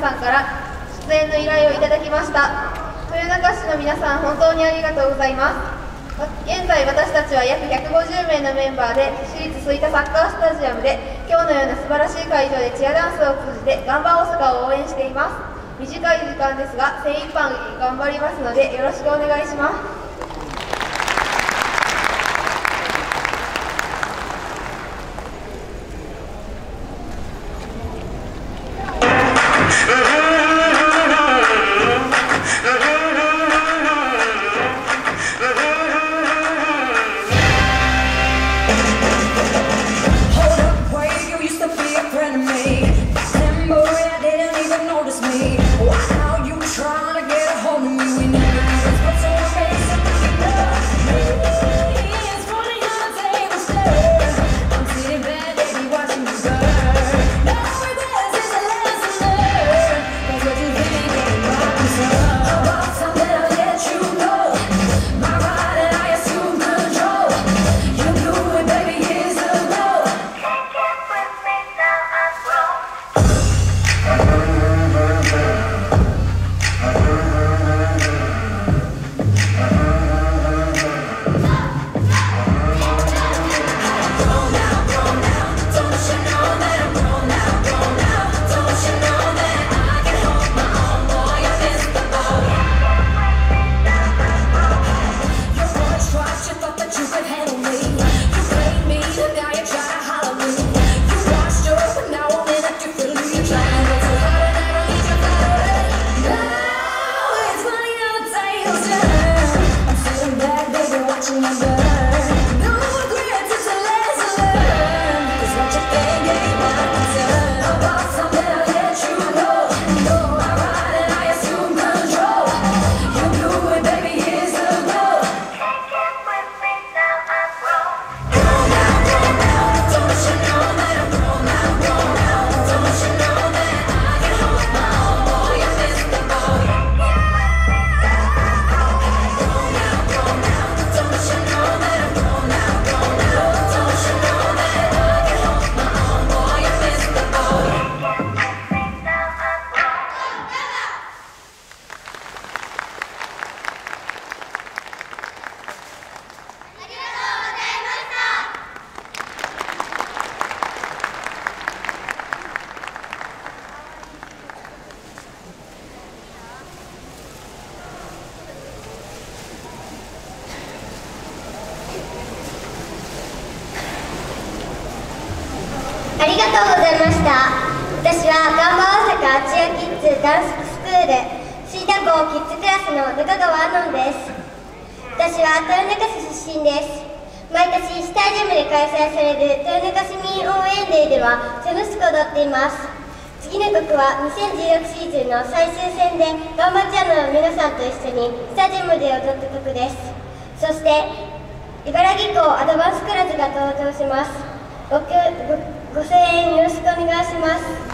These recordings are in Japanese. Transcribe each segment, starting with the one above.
さんから出演の依頼をいただきました。豊中市の皆さん本当にありがとうございます。現在私たちは約150名のメンバーで私立吹田サッカースタジアムで今日のような素晴らしい会場でチアダンスを通じてガンバ大阪を応援しています。短い時間ですが精一杯頑張りますのでよろしくお願いします。Martins. とうございました。私はガンバ大阪チアキッズダンススクール水田校キッズクラスの中川アノンです。私は豊中市出身です。毎年スタジアムで開催される豊中市民応援デーでは楽しく踊っています。次の曲は2016シーズンの最終戦でガンバチャンネルの皆さんと一緒にスタジアムで踊った曲です。そして茨城校アドバンスクラスが登場します。ご声円よろしくお願いします。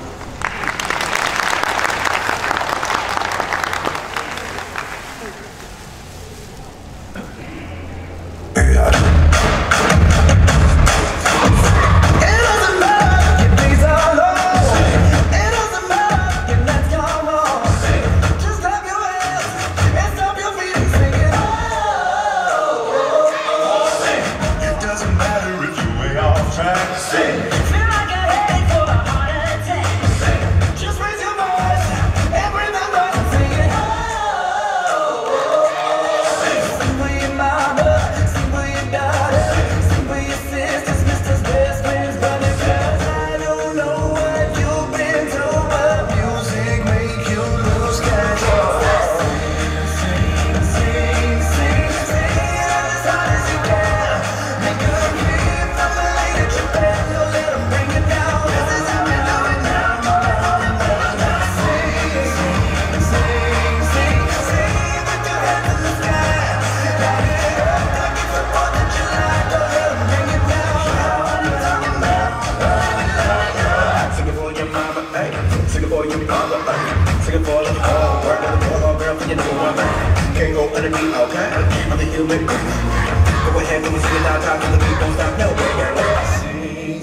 be okay. I'm the human. Go ahead, come and sing it out loud the beat don't stop. No way.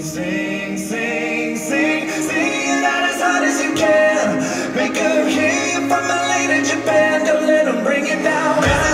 Sing, sing, sing, sing, sing it out as hard as you can. Make a hit from a lady Japan. Don't let them bring it down.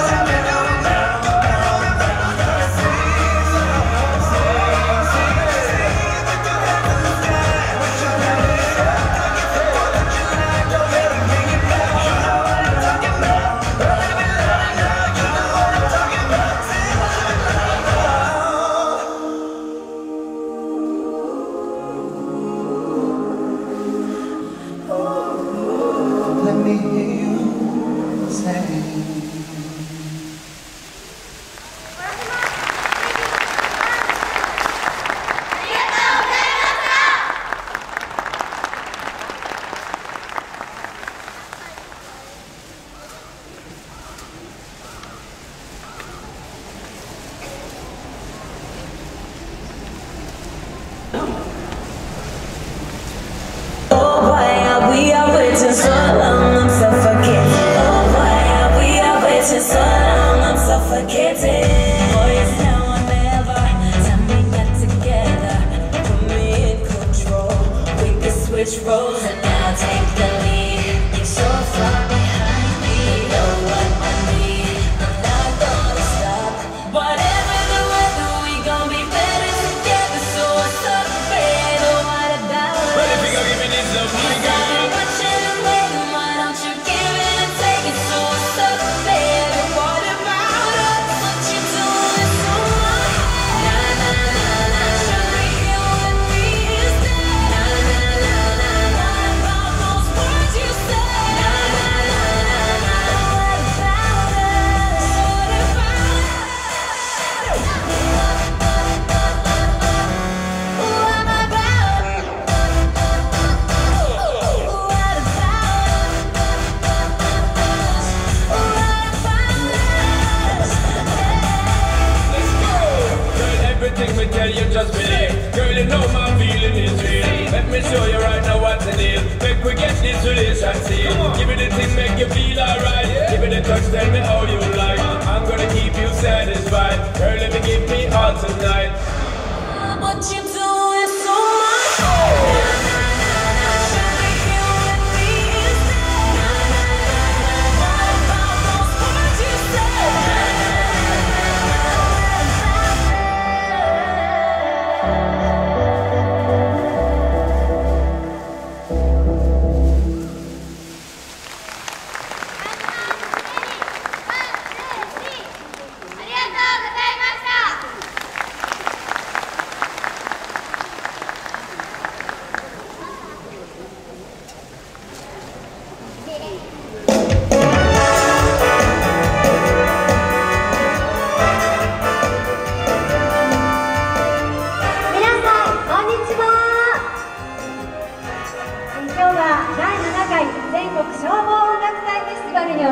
positive. Make we get this relationship. Give me the thing, make you feel alright. Yeah. Give me the touch, tell me how you like. I'm gonna keep you satisfied. Girl, let me give me all tonight. Uh,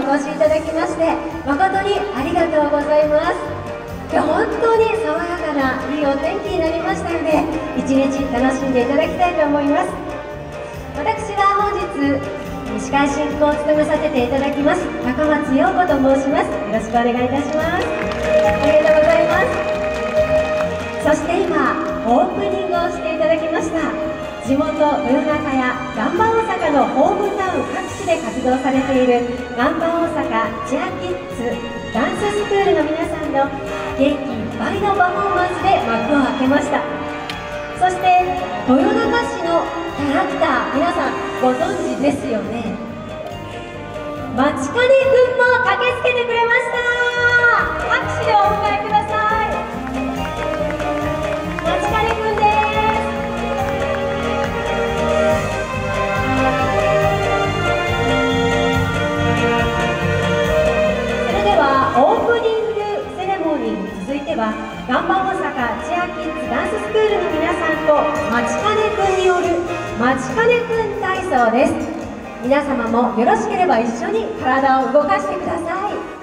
お越しいただきまして誠にありがとうございます。今日本当に爽やかないいお天気になりましたので一日楽しんでいただきたいと思います。私は本日司会進行を務めさせていただきます高松陽子と申します。よろしくお願いいたします。ありがとうございます。そして今オープニングをしていただきました。地元豊中やガンバ大阪のホームタウン各地で活動されているガンバ大阪チアキッズダンススクールの皆さんの元気いっぱいのパフォーマンスで幕を開けました。そして豊中市のキャラクター皆さんご存知ですよね。街チカネ君も駆けつけてくれました。拍手でお迎えください。皆様もよろしければ一緒に体を動かしてください。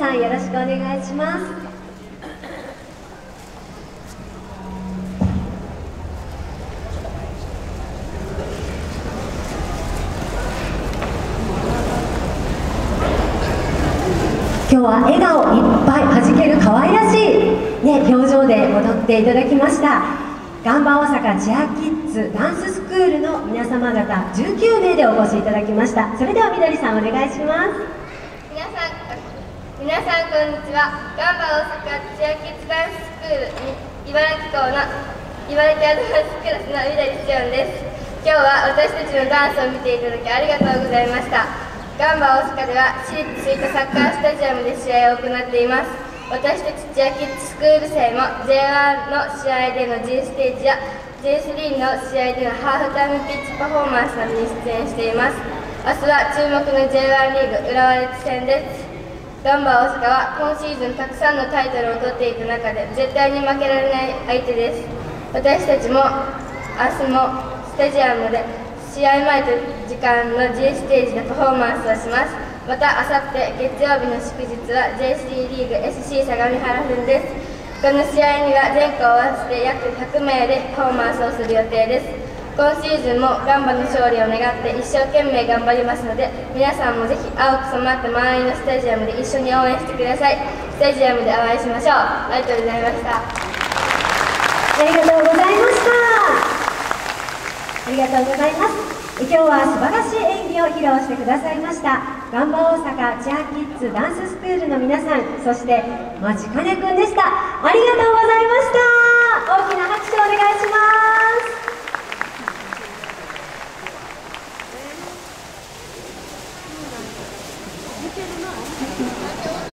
さんよろしくお願いします。今日は笑顔いっぱいはじける可愛らしい、ね、表情で踊っていただきました。ガンバ大阪チアキッズダンススクールの皆様方19名でお越しいただきました。それではみどりさんお願いします。皆さんこんにちは。ガンバ大阪チアキッズダンススクール茨城校の茨城アドバンスクラスのみどりしおんです。今日は私たちのダンスを見ていただきありがとうございました。ガンバ大阪では私立吹田サッカースタジアムで試合を行っています。私たちチアキッズスクール生も J1 の試合での G ステージや J3 の試合でのハーフタイムピッチパフォーマンスなどに出演しています。明日は注目の J1 リーグ浦和レッズ戦です。ガンバ大阪は今シーズンたくさんのタイトルを取っていく中で絶対に負けられない相手です。私たちも明日もスタジアムで試合前と時間の J ステージでパフォーマンスをします。またあさって月曜日の祝日は J3 リーグ SC 相模原戦です。この試合には全校合わせて約100名でパフォーマンスをする予定です。今シーズンもガンバの勝利を願って一生懸命頑張りますので皆さんもぜひ青く染まった周りのスタジアムで一緒に応援してください。スタジアムでお会いしましょう。ありがとうございました。ありがとうございました。ありがとうございます。今日は素晴らしい演技を披露してくださいました。ガンバ大阪チアキッズダンススクールの皆さんそしてまちかねくんでした。ありがとうございました。大きな拍手をお願いします。